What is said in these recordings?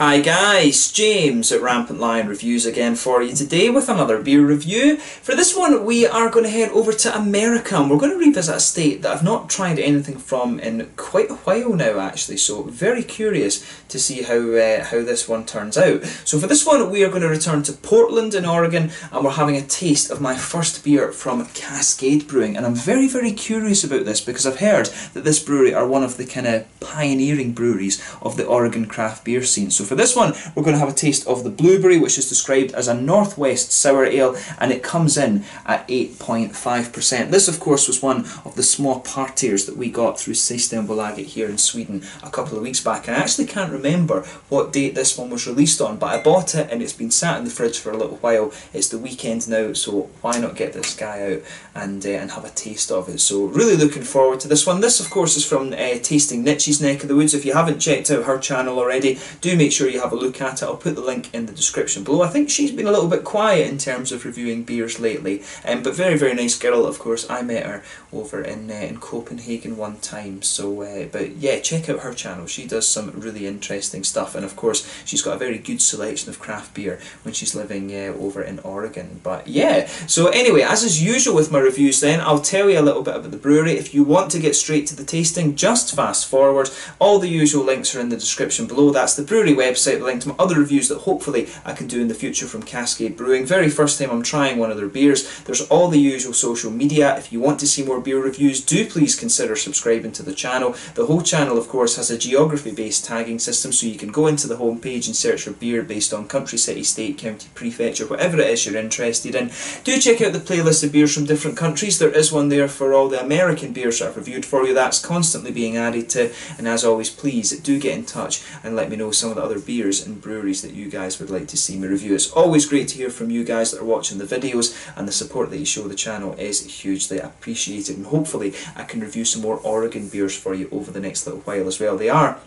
Hi guys, James at Rampant Lion Reviews again for you today with another beer review. For this one we are going to head over to America and we're going to revisit a state that I've not tried anything from in quite a while now actually, so very curious to see how, uh, how this one turns out. So for this one we are going to return to Portland in Oregon and we're having a taste of my first beer from Cascade Brewing and I'm very very curious about this because I've heard that this brewery are one of the kind of pioneering breweries of the Oregon craft beer scene. So for this one, we're going to have a taste of the blueberry, which is described as a Northwest Sour Ale, and it comes in at 8.5%. This, of course, was one of the small partiers that we got through Systembolaget here in Sweden a couple of weeks back. And I actually can't remember what date this one was released on, but I bought it and it's been sat in the fridge for a little while. It's the weekend now, so why not get this guy out and, uh, and have a taste of it. So really looking forward to this one. This, of course, is from uh, Tasting Niche's Neck of the Woods. If you haven't checked out her channel already, do make sure sure you have a look at it. I'll put the link in the description below. I think she's been a little bit quiet in terms of reviewing beers lately, um, but very, very nice girl, of course. I met her over in, uh, in Copenhagen one time, so, uh, but yeah, check out her channel. She does some really interesting stuff, and of course, she's got a very good selection of craft beer when she's living uh, over in Oregon. But yeah, so anyway, as is usual with my reviews then, I'll tell you a little bit about the brewery. If you want to get straight to the tasting, just fast forward. All the usual links are in the description below. That's the brewery website the link to my other reviews that hopefully I can do in the future from Cascade Brewing. Very first time I'm trying one of their beers. There's all the usual social media. If you want to see more beer reviews, do please consider subscribing to the channel. The whole channel, of course, has a geography-based tagging system, so you can go into the homepage and search for beer based on country, city, state, county, prefecture, whatever it is you're interested in. Do check out the playlist of beers from different countries. There is one there for all the American beers that I've reviewed for you. That's constantly being added to. And as always, please do get in touch and let me know some of the other beers and breweries that you guys would like to see me review. It's always great to hear from you guys that are watching the videos and the support that you show the channel is hugely appreciated and hopefully I can review some more Oregon beers for you over the next little while as well. They are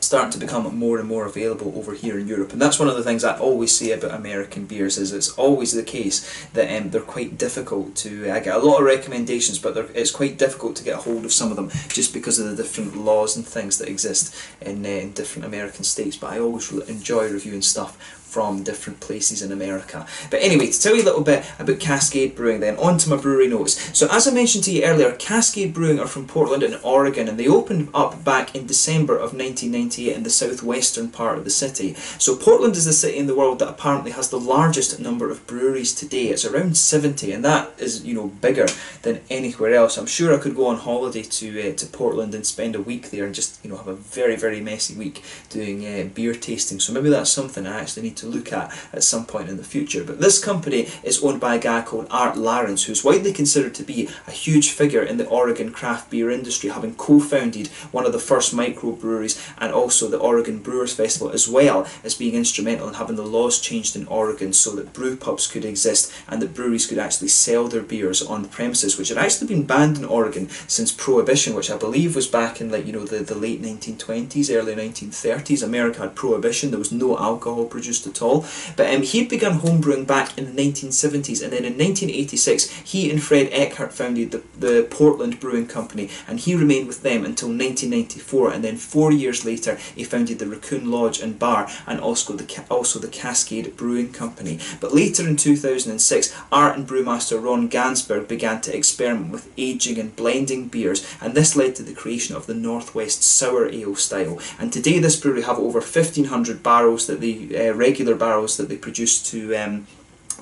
starting to become more and more available over here in Europe. And that's one of the things I always say about American beers is it's always the case that um, they're quite difficult to, I get a lot of recommendations, but it's quite difficult to get a hold of some of them just because of the different laws and things that exist in, uh, in different American states. But I always enjoy reviewing stuff from different places in America. But anyway, to tell you a little bit about Cascade Brewing then, on to my brewery notes. So as I mentioned to you earlier, Cascade Brewing are from Portland in Oregon and they opened up back in December of 1998 in the southwestern part of the city. So Portland is the city in the world that apparently has the largest number of breweries today. It's around 70 and that is, you know, bigger than anywhere else. I'm sure I could go on holiday to uh, to Portland and spend a week there and just, you know, have a very, very messy week doing uh, beer tasting. So maybe that's something I actually need to look at at some point in the future. But this company is owned by a guy called Art Larrance, who's widely considered to be a huge figure in the Oregon craft beer industry, having co-founded one of the first microbreweries and also the Oregon Brewers Festival, as well as being instrumental in having the laws changed in Oregon so that brew pubs could exist and that breweries could actually sell their beers on the premises, which had actually been banned in Oregon since Prohibition, which I believe was back in like you know the, the late 1920s, early 1930s. America had Prohibition, there was no alcohol produced at all. But um, he'd begun homebrewing back in the 1970s, and then in 1986, he and Fred Eckhart founded the, the Portland Brewing Company, and he remained with them until 1994. And then four years later, he founded the Raccoon Lodge and Bar, and also the also the Cascade Brewing Company. But later in 2006, Art and brewmaster Ron Gansberg began to experiment with aging and blending beers, and this led to the creation of the Northwest Sour Ale style. And today, this brewery have over 1,500 barrels that they uh, regularly barrels that they produce to um,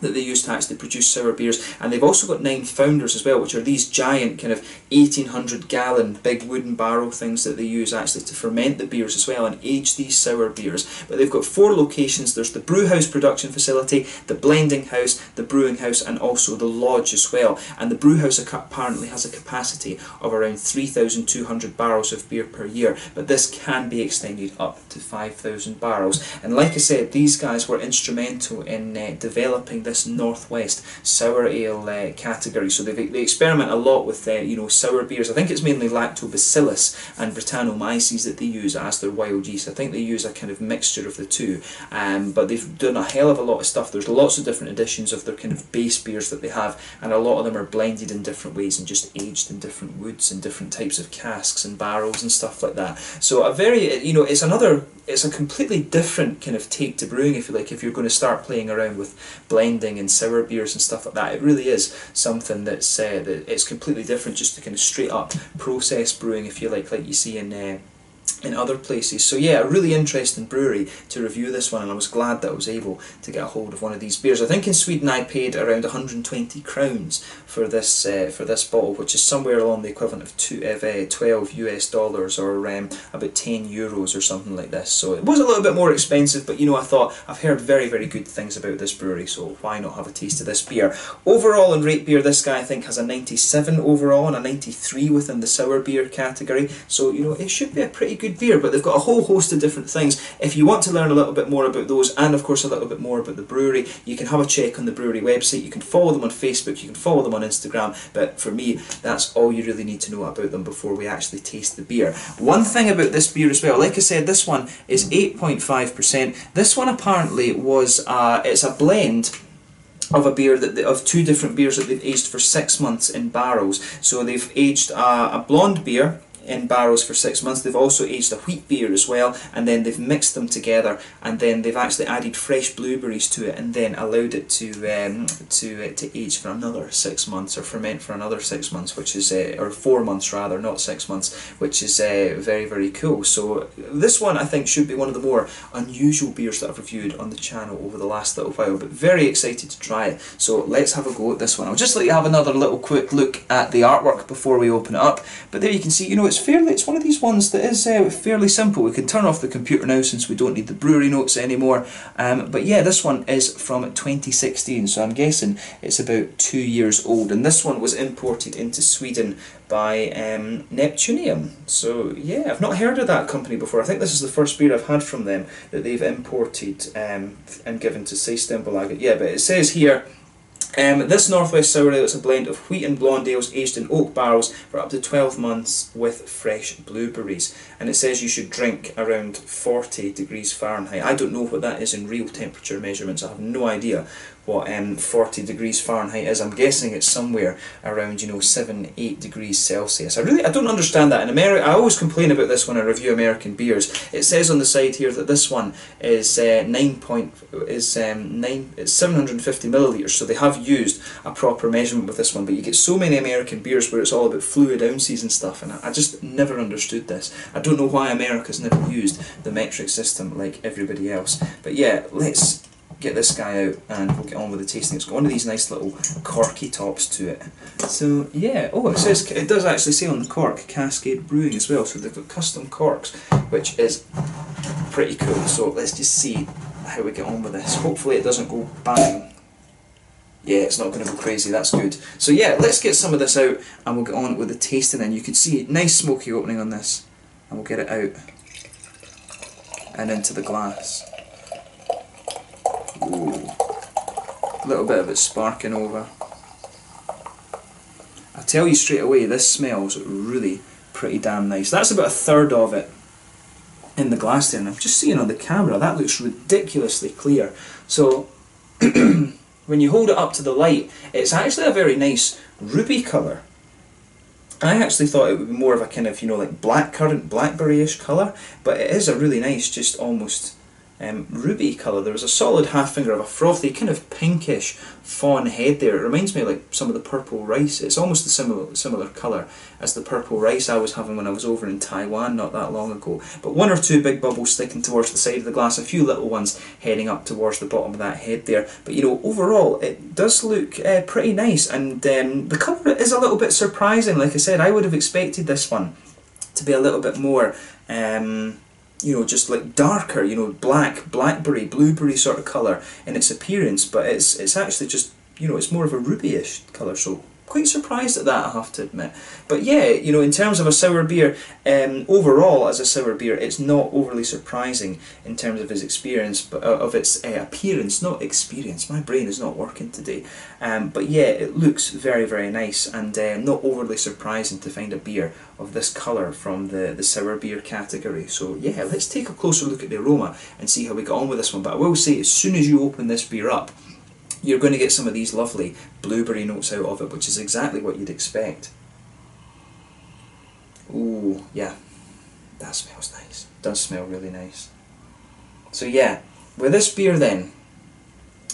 that they use to actually produce sour beers. And they've also got nine foeders as well which are these giant kind of 1800 gallon big wooden barrel things that they use actually to ferment the beers as well and age these sour beers. But they've got four locations. There's the brew house production facility the blending house the brewing house and also the lodge as well. And the brew house apparently has a capacity of around 3200 barrels of beer per year. But this can be extended up to 5000 barrels. And like I said these guys were instrumental in uh, developing this Northwest sour ale uh, category. So they they experiment a lot with uh, you know sour beers. I think it's mainly Lactobacillus and Brettanomyces that they use as their wild yeast. I think they use a kind of mixture of the two. Um, but they've done a hell of a lot of stuff. There's lots of different editions of their kind of base beers that they have, and a lot of them are blended in different ways and just aged in different woods and different types of casks and barrels and stuff like that. So a very you know it's another it's a completely different kind of take to brewing if you like if you're going to start playing around with blending and sour beers and stuff like that. It really is something that's uh, that it's completely different just to kind of straight up process brewing if you like like you see in uh, in other places. So yeah, a really interesting brewery to review this one and I was glad that I was able to get a hold of one of these beers. I think in Sweden I paid around 120 crowns for this uh, for this bottle which is somewhere along the equivalent of, two, of uh, 12 US dollars or um, about 10 euros or something like this. So it was a little bit more expensive but you know I thought I've heard very very good things about this brewery so why not have a taste of this beer. Overall in RateBeer this guy I think has a 97 overall and a 93 within the sour beer category so you know it should be a pretty good good beer, but they've got a whole host of different things. If you want to learn a little bit more about those, and of course a little bit more about the brewery, you can have a check on the brewery website. You can follow them on Facebook, you can follow them on Instagram, but for me, that's all you really need to know about them before we actually taste the beer. One thing about this beer as well, like I said, this one is 8.5%. This one apparently was, uh, it's a blend of a beer that of two different beers that they've aged for six months in barrels. So they've aged uh, a blonde beer in barrels for six months. They've also aged a wheat beer as well, and then they've mixed them together, and then they've actually added fresh blueberries to it, and then allowed it to um, to uh, to age for another six months or ferment for another six months, which is uh, or four months rather, not six months, which is uh, very very cool. So this one I think should be one of the more unusual beers that I've reviewed on the channel over the last little while, but very excited to try it. So let's have a go at this one. I'll just let you have another little quick look at the artwork before we open it up. But there you can see, you know, it's it's fairly, it's one of these ones that is uh, fairly simple. We can turn off the computer now since we don't need the brewery notes anymore. Um, but yeah, this one is from 2016, so I'm guessing it's about two years old. And this one was imported into Sweden by um, Neptunium. So yeah, I've not heard of that company before. I think this is the first beer I've had from them that they've imported um, and given to Systembolaget. Yeah, but it says here um, this Northwest Sour Ale is a blend of wheat and blonde ales aged in oak barrels for up to 12 months with fresh blueberries. And it says you should drink around 40 degrees Fahrenheit. I don't know what that is in real temperature measurements, I have no idea what um, 40 degrees Fahrenheit is. I'm guessing it's somewhere around, you know, 7, 8 degrees Celsius. I really, I don't understand that. In America, I always complain about this when I review American beers. It says on the side here that this one is uh, 9 point, is um, 9, it's 750 millilitres, so they have used a proper measurement with this one, but you get so many American beers where it's all about fluid ounces and stuff, and I just never understood this. I don't know why America's never used the metric system like everybody else. But yeah, let's get this guy out and we'll get on with the tasting. It's got one of these nice little corky tops to it. So yeah, oh it says, it does actually say on the cork Cascade Brewing as well, so they've got custom corks, which is pretty cool. So let's just see how we get on with this. Hopefully it doesn't go bang. Yeah, it's not going to go crazy, that's good. So yeah, let's get some of this out and we'll get on with the tasting then. You can see nice smoky opening on this and we'll get it out and into the glass. Ooh. A little bit of it sparking over. I tell you straight away, this smells really pretty damn nice. That's about a third of it in the glass there, and I'm just seeing on the camera, that looks ridiculously clear. So, when you hold it up to the light, it's actually a very nice ruby colour. I actually thought it would be more of a kind of, you know, like blackcurrant, blackberry-ish colour, but it is a really nice, just almost um, ruby colour. There was a solid half finger of a frothy, kind of pinkish fawn head there. It reminds me of like some of the purple rice. It's almost the similar similar colour as the purple rice I was having when I was over in Taiwan not that long ago. But one or two big bubbles sticking towards the side of the glass, a few little ones heading up towards the bottom of that head there. But you know, overall it does look uh, pretty nice and um, the colour is a little bit surprising. Like I said, I would have expected this one to be a little bit more um, you know, just like darker, you know, black, blackberry, blueberry sort of colour in its appearance, but it's it's actually just, you know, it's more of a rubyish colour, so quite surprised at that, I have to admit. But yeah, you know, in terms of a sour beer, um, overall as a sour beer, it's not overly surprising in terms of its experience, but uh, of its uh, appearance, not experience. My brain is not working today. Um, but yeah, it looks very, very nice and uh, not overly surprising to find a beer of this colour from the, the sour beer category. So yeah, let's take a closer look at the aroma and see how we get on with this one. But I will say, as soon as you open this beer up, you're going to get some of these lovely blueberry notes out of it, which is exactly what you'd expect. Ooh, yeah, that smells nice. Does smell really nice. So yeah, with this beer then,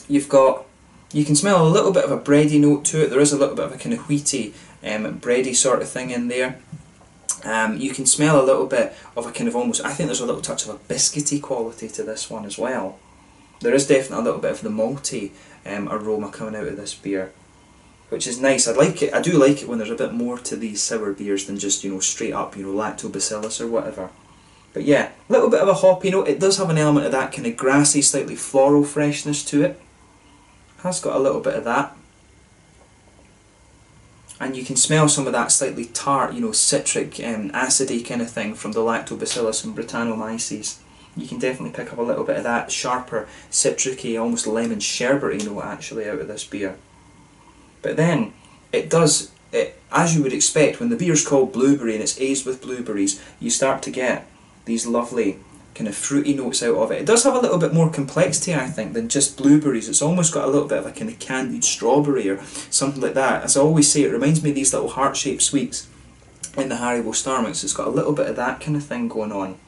you've got, you can smell a little bit of a bready note to it. There is a little bit of a kind of wheaty, um, bready sort of thing in there. Um, you can smell a little bit of a kind of almost, I think there's a little touch of a biscuity quality to this one as well. There is definitely a little bit of the malty um, aroma coming out of this beer, which is nice. I like it. I do like it when there's a bit more to these sour beers than just you know straight up you know lactobacillus or whatever. But yeah, a little bit of a hoppy note. It does have an element of that kind of grassy, slightly floral freshness to it. Has got a little bit of that. And you can smell some of that slightly tart, you know, citric, um, acidy kind of thing from the Lactobacillus and Brettanomyces you can definitely pick up a little bit of that sharper, citricy, almost lemon sherbety note actually out of this beer. But then it does, it, as you would expect, when the beer's called blueberry and it's aged with blueberries, you start to get these lovely kind of fruity notes out of it. It does have a little bit more complexity, I think, than just blueberries. It's almost got a little bit of a kind of candied strawberry or something like that. As I always say, it reminds me of these little heart-shaped sweets in the Haribo Star Mix. It's got a little bit of that kind of thing going on.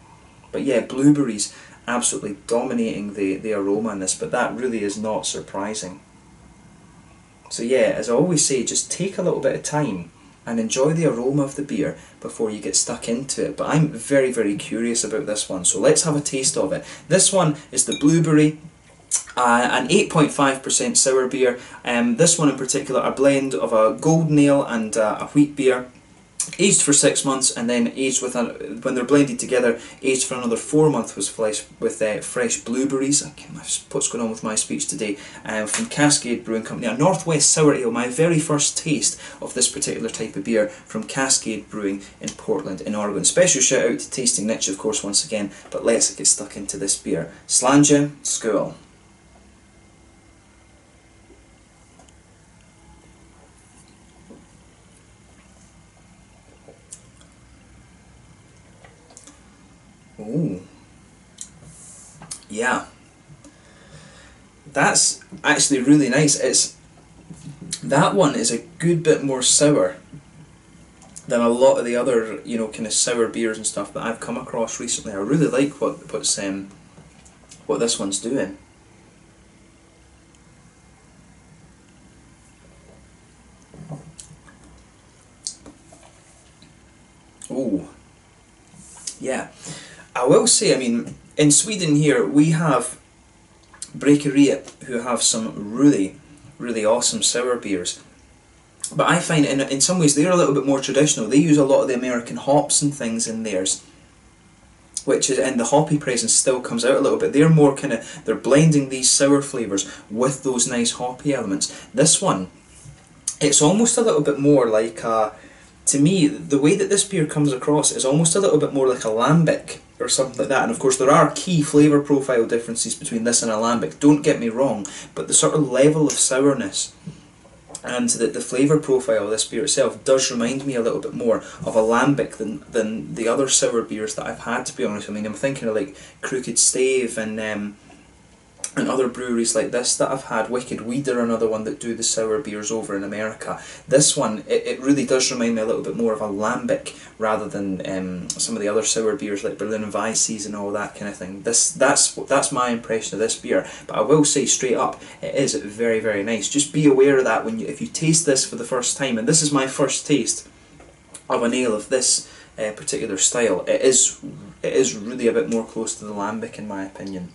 But yeah, blueberries absolutely dominating the, the aroma in this, but that really is not surprising. So yeah, as I always say, just take a little bit of time and enjoy the aroma of the beer before you get stuck into it. But I'm very, very curious about this one, so let's have a taste of it. This one is the blueberry uh, an 8.5% sour beer. Um, this one in particular, a blend of a gold ale and uh, a wheat beer aged for six months and then aged with a, when they're blended together aged for another four months with fresh with uh, fresh blueberries. What's going on with my speech today? Um, from Cascade Brewing Company a Northwest Sour Ale my very first taste of this particular type of beer from Cascade Brewing in Portland in Oregon. Special shout out to Tasting Niche of course once again but let's get stuck into this beer. Slàinte Skål Ooh. Yeah. That's actually really nice. It's that one is a good bit more sour than a lot of the other, you know, kind of sour beers and stuff that I've come across recently. I really like what what's um what this one's doing. Oh, yeah. I will say, I mean, in Sweden here we have Brekeriet who have some really, really awesome sour beers. But I find in, in some ways they're a little bit more traditional. They use a lot of the American hops and things in theirs. Which is, and the hoppy presence still comes out a little bit. They're more kind of, they're blending these sour flavours with those nice hoppy elements. This one, it's almost a little bit more like a, to me, the way that this beer comes across is almost a little bit more like a lambic or something like that. And of course, there are key flavour profile differences between this and a lambic, don't get me wrong, but the sort of level of sourness and the, the flavour profile of this beer itself does remind me a little bit more of a lambic than, than the other sour beers that I've had, to be honest. I mean, I'm thinking of like Crooked Stave and um, and other breweries like this that I've had, Wicked Weed are another one that do the sour beers over in America. This one, it, it really does remind me a little bit more of a lambic rather than um, some of the other sour beers like Berliner Weisses and all that kind of thing. This that's that's my impression of this beer. But I will say straight up, it is very very nice. Just be aware of that when you if you taste this for the first time, and this is my first taste of an ale of this uh, particular style. It is it is really a bit more close to the lambic in my opinion.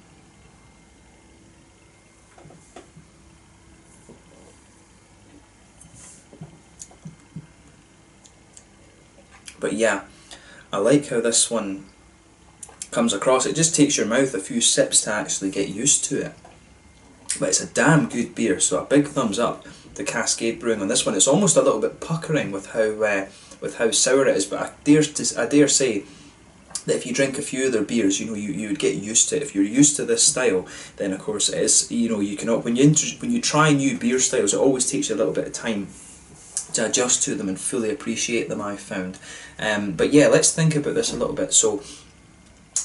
But yeah, I like how this one comes across. It just takes your mouth a few sips to actually get used to it. But it's a damn good beer, so a big thumbs up to Cascade brewing on this one. It's almost a little bit puckering with how uh, with how sour it is, but I dare to, I dare say that if you drink a few of their beers, you know you, you would get used to it. If you're used to this style, then of course it is. You know you cannot when you when you try new beer styles, it always takes you a little bit of time to adjust to them and fully appreciate them. I've found, um, but yeah, let's think about this a little bit. So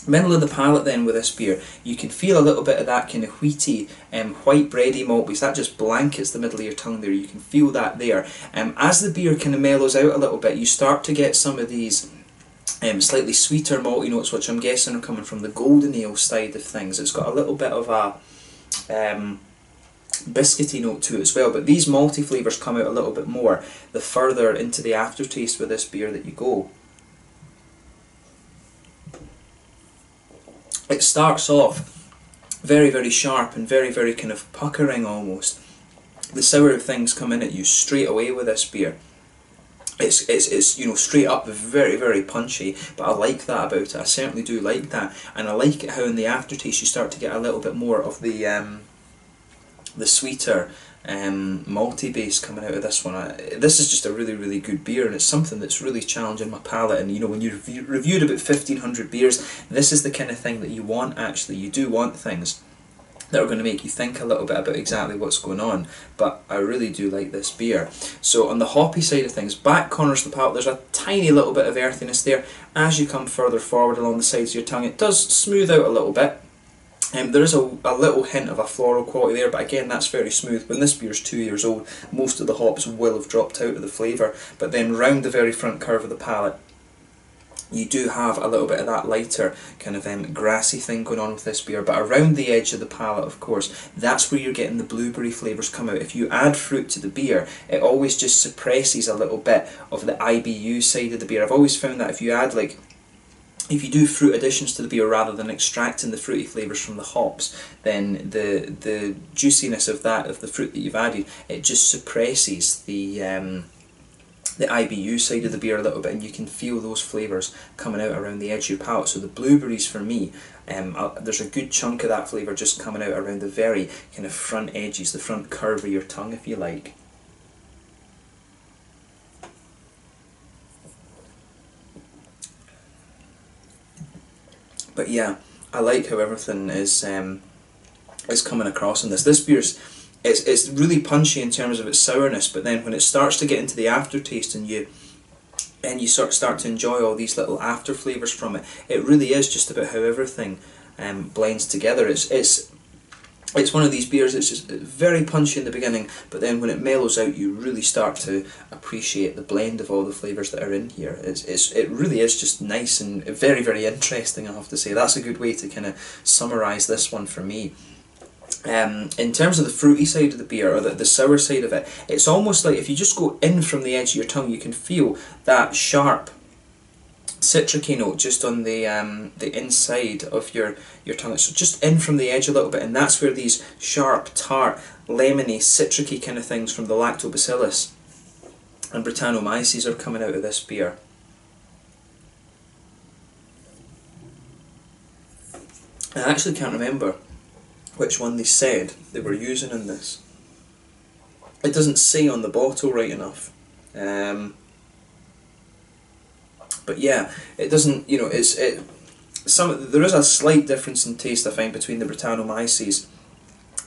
middle of the palate then with this beer you can feel a little bit of that kind of wheaty um, white bready malt because that just blankets the middle of your tongue there you can feel that there um, as the beer kind of mellows out a little bit you start to get some of these um, slightly sweeter malty notes which I'm guessing are coming from the golden ale side of things it's got a little bit of a um, biscuity note to it as well but these malty flavours come out a little bit more the further into the aftertaste with this beer that you go it starts off very, very sharp and very, very kind of puckering almost. The sour things come in at you straight away with this beer. It's, it's, it's you know straight up very very punchy but I like that about it I certainly do like that and I like it how in the aftertaste you start to get a little bit more of the um, the sweeter um, malty base coming out of this one. I, this is just a really, really good beer, and it's something that's really challenging my palate. And you know, when you review, reviewed about fifteen hundred beers, this is the kind of thing that you want. Actually, you do want things that are going to make you think a little bit about exactly what's going on. But I really do like this beer. So on the hoppy side of things, back corners of the palate, there's a tiny little bit of earthiness there. As you come further forward along the sides of your tongue, it does smooth out a little bit um, there is a, a little hint of a floral quality there, but again, that's very smooth. When this beer is two years old, most of the hops will have dropped out of the flavour, but then round the very front curve of the palate, you do have a little bit of that lighter kind of um, grassy thing going on with this beer, but around the edge of the palate, of course, that's where you're getting the blueberry flavours come out. If you add fruit to the beer, it always just suppresses a little bit of the IBU side of the beer. I've always found that if you add like if you do fruit additions to the beer rather than extracting the fruity flavours from the hops, then the the juiciness of that of the fruit that you've added it just suppresses the um, the IBU side of the beer a little bit, and you can feel those flavours coming out around the edge of your palate. So the blueberries for me, um, there's a good chunk of that flavour just coming out around the very kind of front edges, the front curve of your tongue, if you like. But yeah, I like how everything is um, is coming across in this. This beer's it's it's really punchy in terms of its sourness, but then when it starts to get into the aftertaste and you and you sort of start to enjoy all these little after flavours from it, it really is just about how everything um, blends together. It's it's it's one of these beers that's just very punchy in the beginning, but then when it mellows out, you really start to appreciate the blend of all the flavours that are in here. It's, it's, it really is just nice and very, very interesting, I have to say. That's a good way to kind of summarise this one for me. Um, in terms of the fruity side of the beer, or the, the sour side of it, it's almost like if you just go in from the edge of your tongue, you can feel that sharp citricy note just on the um, the inside of your, your tongue. So just in from the edge a little bit, and that's where these sharp, tart, lemony, citricy kind of things from the lactobacillus and Brettanomyces are coming out of this beer. I actually can't remember which one they said they were using in this. It doesn't say on the bottle right enough. Um, but yeah, it doesn't. You know, it's it. Some there is a slight difference in taste I find between the Brettanomyces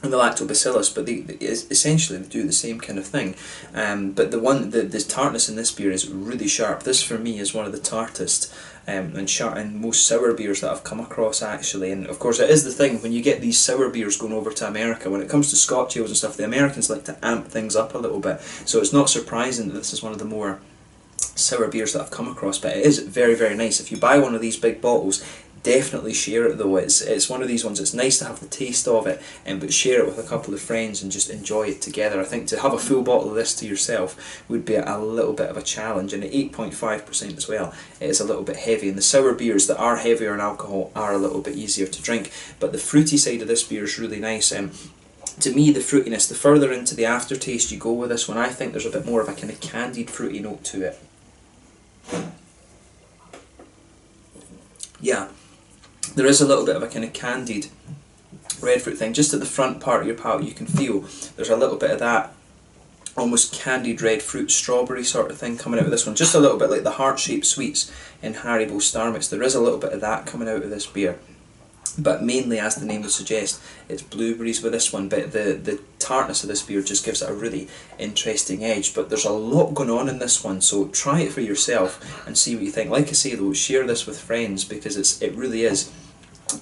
and the lactobacillus, but they, they essentially do the same kind of thing. Um, but the one the, the tartness in this beer is really sharp. This for me is one of the tartest um, and sharp and most sour beers that I've come across actually. And of course, it is the thing when you get these sour beers going over to America. When it comes to Scotch ales and stuff, the Americans like to amp things up a little bit. So it's not surprising that this is one of the more sour beers that I've come across, but it is very, very nice. If you buy one of these big bottles, definitely share it though. It's it's one of these ones. It's nice to have the taste of it, and but share it with a couple of friends and just enjoy it together. I think to have a full bottle of this to yourself would be a little bit of a challenge. And at eight point five percent as well, it is a little bit heavy. And the sour beers that are heavier in alcohol are a little bit easier to drink. But the fruity side of this beer is really nice. Um, to me, the fruitiness, the further into the aftertaste you go with this one, I think there's a bit more of a kind of candied fruity note to it. Yeah, there is a little bit of a kind of candied red fruit thing. Just at the front part of your palate you can feel there's a little bit of that almost candied red fruit strawberry sort of thing coming out of this one. Just a little bit like the heart-shaped sweets in Haribo Star Mix. There is a little bit of that coming out of this beer. But mainly, as the name would suggest, it's blueberries with this one. But the, the tartness of this beer just gives it a really interesting edge. But there's a lot going on in this one, so try it for yourself and see what you think. Like I say though, share this with friends because it's it really is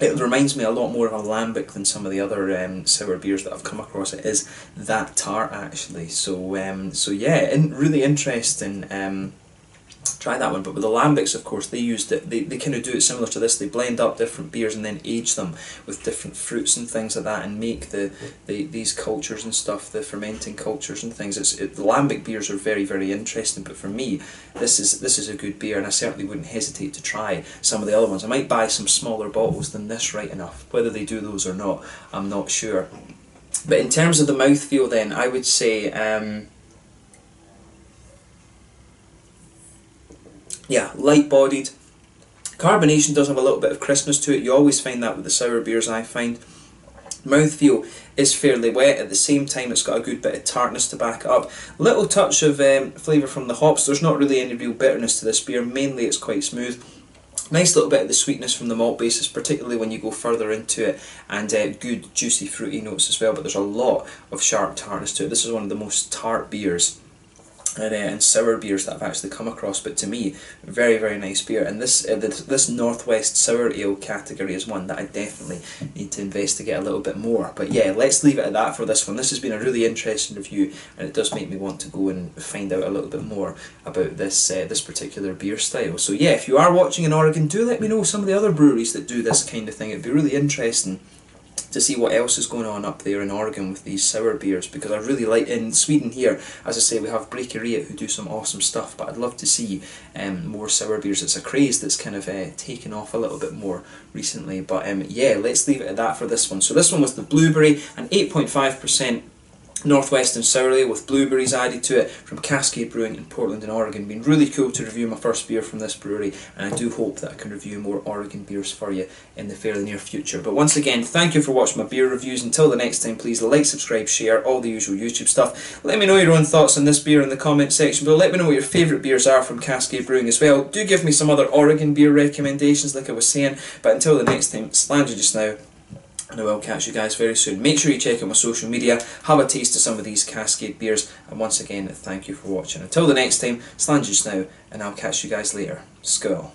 it reminds me a lot more of a lambic than some of the other um, sour beers that I've come across. It is that tart actually. So um, so yeah, and really interesting. Um, try that one. But with the lambics, of course, they used it. They, they kind of do it similar to this. They blend up different beers and then age them with different fruits and things like that, and make the, the these cultures and stuff, the fermenting cultures and things. It's it, the lambic beers are very very interesting. But for me, this is this is a good beer, and I certainly wouldn't hesitate to try some of the other ones. I might buy some smaller bottles than this, right enough. Whether they do those or not, I'm not sure. But in terms of the mouthfeel, then I would say. Um, yeah, light bodied. Carbonation does have a little bit of crispness to it. You always find that with the sour beers, I find. Mouthfeel is fairly wet. At the same time, it's got a good bit of tartness to back up. Little touch of um, flavour from the hops. There's not really any real bitterness to this beer. Mainly, it's quite smooth. Nice little bit of the sweetness from the malt basis, particularly when you go further into it, and uh, good juicy fruity notes as well. But there's a lot of sharp tartness to it. This is one of the most tart beers and, uh, and sour beers that I've actually come across. But to me, very very nice beer. And this uh, this, this Northwest Sour Ale category is one that I definitely need to investigate a little bit more. But yeah, let's leave it at that for this one. This has been a really interesting review, and it does make me want to go and find out a little bit more about this uh, this particular beer style. So yeah, if you are watching in Oregon, do let me know some of the other breweries that do this kind of thing. It'd be really interesting to see what else is going on up there in Oregon with these sour beers because I really like in Sweden here as I say we have Brekeriet who do some awesome stuff but I'd love to see um, more sour beers. It's a craze that's kind of uh, taken off a little bit more recently but um, yeah let's leave it at that for this one. So this one was the blueberry and 8.5% Northwestern Sour Ale with blueberries added to it from Cascade Brewing in Portland in Oregon. Been really cool to review my first beer from this brewery and I do hope that I can review more Oregon beers for you in the fairly near future. But once again, thank you for watching my beer reviews. Until the next time, please like, subscribe, share, all the usual YouTube stuff. Let me know your own thoughts on this beer in the comment section But Let me know what your favourite beers are from Cascade Brewing as well. Do give me some other Oregon beer recommendations like I was saying. But until the next time, Slàinte just now and I will catch you guys very soon. Make sure you check out my social media, have a taste of some of these Cascade beers, and once again, thank you for watching. Until the next time, Slanges now, and I'll catch you guys later. Skull.